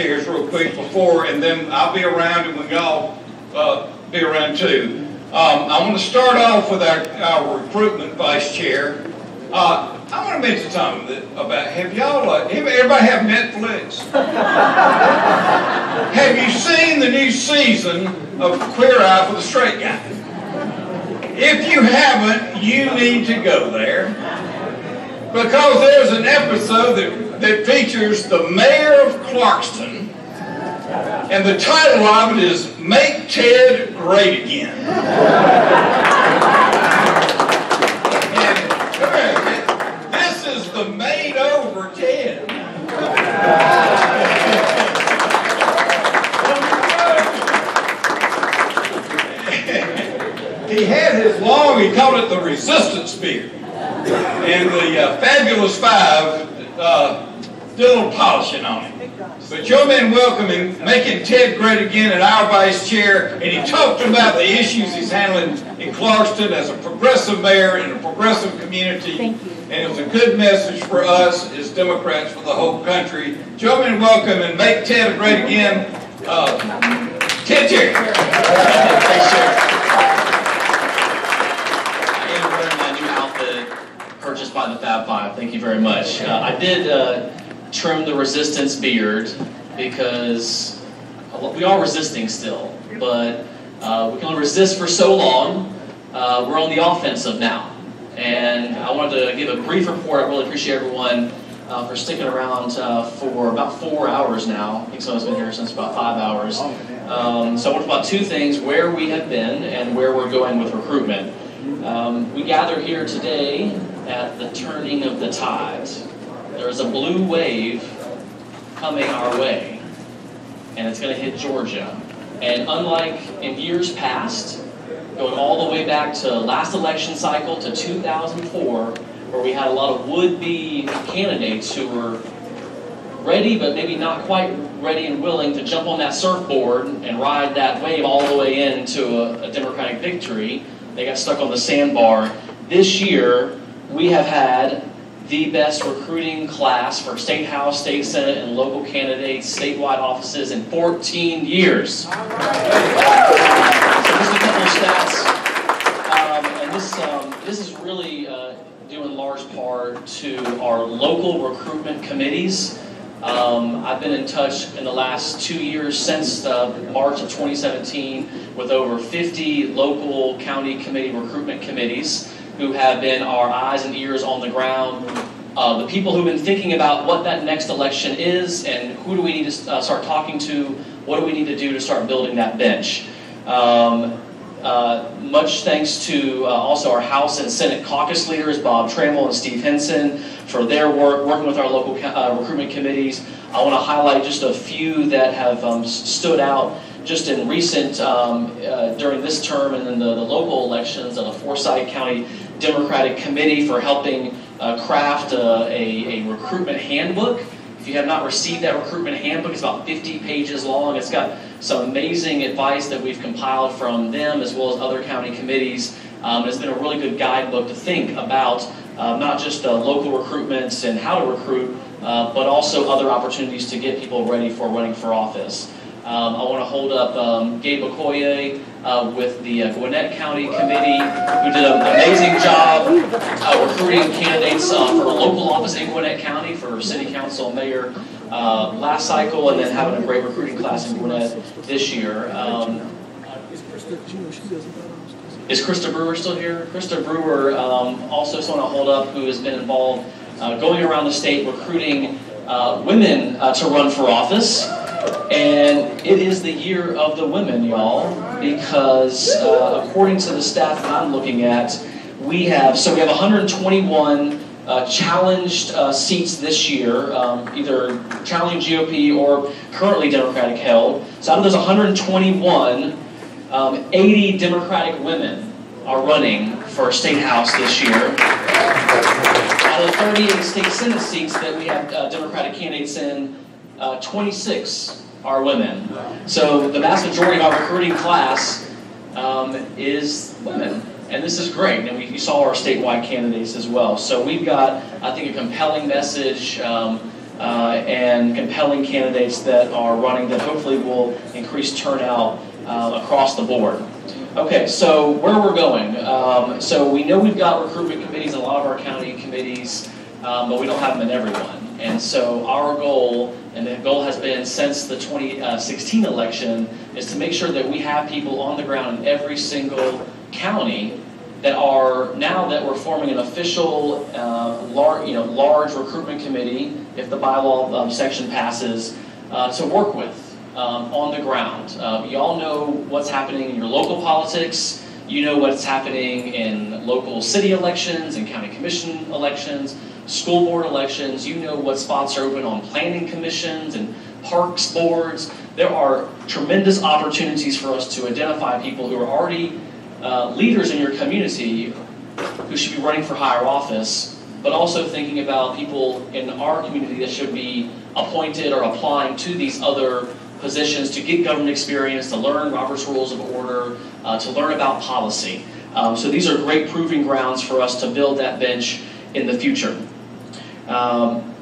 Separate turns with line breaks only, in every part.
chairs real quick before, and then I'll be around and we all uh, be around too. Um, I want to start off with our, our recruitment vice chair. Uh, I want to mention something that, about, have y'all, uh, everybody have Netflix? have you seen the new season of Queer Eye for the Straight Guy? If you haven't, you need to go there. Because there's an episode that, that features the mayor of Clarkston, and the title of it is Make Ted Great Again. and this is the made over Ted. he had his long, he called it the resistance beard. And the uh, Fabulous Five uh, little polishing on it. But your man welcoming, making Ted great again at our vice chair, and he talked about the issues he's handling in Clarkston as a progressive mayor in a progressive community.
Thank you.
And it was a good message for us as Democrats for the whole country. Joe man welcome and make Ted great again. Uh, Ted Chair.
Thanks, Chair. I am wearing my new outfit purchased by the Fab Five. Thank you very much. Uh, I did uh, trim the resistance beard because we are resisting still, but uh, we can only resist for so long. Uh, we're on the offensive now. And I wanted to give a brief report. I really appreciate everyone uh, for sticking around uh, for about four hours now. I think someone's been here since about five hours. Um, so I want to talk about two things, where we have been and where we're going with recruitment. Um, we gather here today at the turning of the tide. There is a blue wave coming our way, and it's going to hit Georgia. And unlike in years past, going all the way back to last election cycle to 2004, where we had a lot of would-be candidates who were ready, but maybe not quite ready and willing to jump on that surfboard and ride that wave all the way into a, a Democratic victory. They got stuck on the sandbar. This year, we have had the best recruiting class for state house, state senate, and local candidates, statewide offices in 14 years. So just a couple of stats. Um, and this, um, this is really uh, due in large part to our local recruitment committees. Um, I've been in touch in the last two years since uh, March of 2017 with over 50 local county committee recruitment committees who have been our eyes and ears on the ground. Uh, the people who've been thinking about what that next election is and who do we need to uh, start talking to, what do we need to do to start building that bench. Um, uh, much thanks to uh, also our House and Senate caucus leaders, Bob Trammell and Steve Henson, for their work working with our local uh, recruitment committees. I want to highlight just a few that have um, stood out just in recent, um, uh, this term and then the, the local elections and the Forsyth County Democratic Committee for helping uh, craft a, a, a recruitment handbook. If you have not received that recruitment handbook, it's about 50 pages long. It's got some amazing advice that we've compiled from them as well as other county committees. Um, it's been a really good guidebook to think about uh, not just local recruitments and how to recruit, uh, but also other opportunities to get people ready for running for office. Um, I want to hold up um, Gabe Okoye uh, with the uh, Gwinnett County Committee, who did an amazing job uh, recruiting candidates uh, for a local office in Gwinnett County for city council mayor uh, last cycle, and then having a great recruiting class in Gwinnett this year. Um, is Krista Brewer still here? Krista Brewer, um, also someone I'll hold up, who has been involved uh, going around the state recruiting women to run for office. And it is the year of the women, y'all, because uh, according to the stats that I'm looking at, we have, so we have 121 uh, challenged uh, seats this year, um, either challenging GOP or currently Democratic held. So out of those 121, um, 80 Democratic women are running for state house this year. Out of the 38 state senate seats that we have uh, Democratic candidates in, uh, 26 are women. So the vast majority of our recruiting class um, is women. And this is great. And we, we, saw our statewide candidates as well. So we've got, I think, a compelling message um, uh, and compelling candidates that are running that hopefully will increase turnout uh, across the board. Okay, so where we're going. Um, so we know we've got recruitment committees a lot of our county committees, um, but we don't have them in everyone. And so our goal, and the goal has been since the 2016 election, is to make sure that we have people on the ground in every single county that are now that we're forming an official, uh, large, you know, large recruitment committee, if the bylaw um, section passes, uh, to work with um, on the ground. Uh, you all know what's happening in your local politics. You know what's happening in local city elections and county commission elections, school board elections. You know what spots are open on planning commissions and parks boards. There are tremendous opportunities for us to identify people who are already uh, leaders in your community who should be running for higher office, but also thinking about people in our community that should be appointed or applying to these other positions to get government experience, to learn Robert's Rules of Order, uh, to learn about policy. Um, so these are great proving grounds for us to build that bench in the future. Um,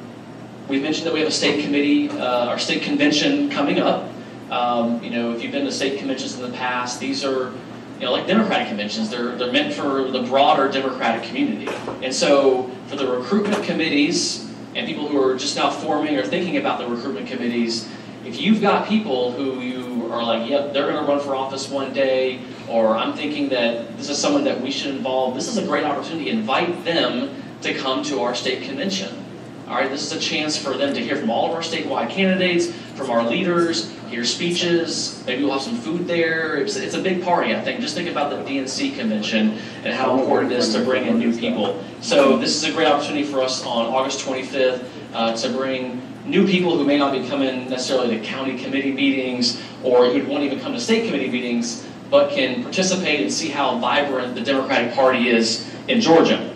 we've mentioned that we have a state committee, uh, our state convention coming up. Um, you know, if you've been to state conventions in the past, these are you know, like Democratic conventions, they're, they're meant for the broader Democratic community. And so for the recruitment committees and people who are just now forming or thinking about the recruitment committees, if you've got people who you are like, yep, they're going to run for office one day, or I'm thinking that this is someone that we should involve, this is a great opportunity. Invite them to come to our state convention. All right, this is a chance for them to hear from all of our statewide candidates, from our leaders, hear speeches. Maybe we'll have some food there. It's, it's a big party, I think. Just think about the DNC convention and how important it is to bring in new people. So this is a great opportunity for us on August 25th uh, to bring new people who may not be coming necessarily to county committee meetings or who won't even come to state committee meetings, but can participate and see how vibrant the Democratic Party is in Georgia.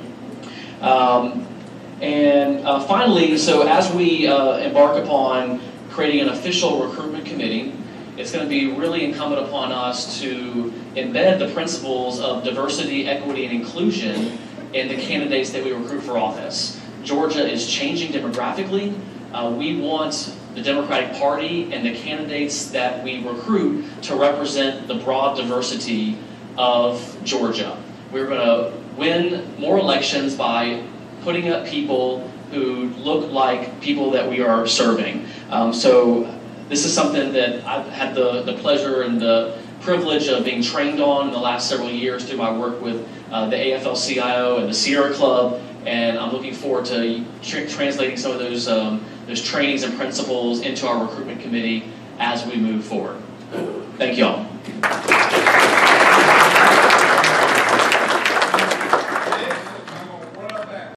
Um, and uh, finally, so as we uh, embark upon creating an official recruitment committee, it's going to be really incumbent upon us to embed the principles of diversity, equity, and inclusion in the candidates that we recruit for office. Georgia is changing demographically. Uh, we want the Democratic Party and the candidates that we recruit to represent the broad diversity of Georgia. We're going to win more elections by putting up people who look like people that we are serving. Um, so this is something that I've had the, the pleasure and the privilege of being trained on in the last several years through my work with uh, the AFL-CIO and the Sierra Club, and I'm looking forward to tra translating some of those um, those trainings and principles into our recruitment committee as we move forward. Thank you all.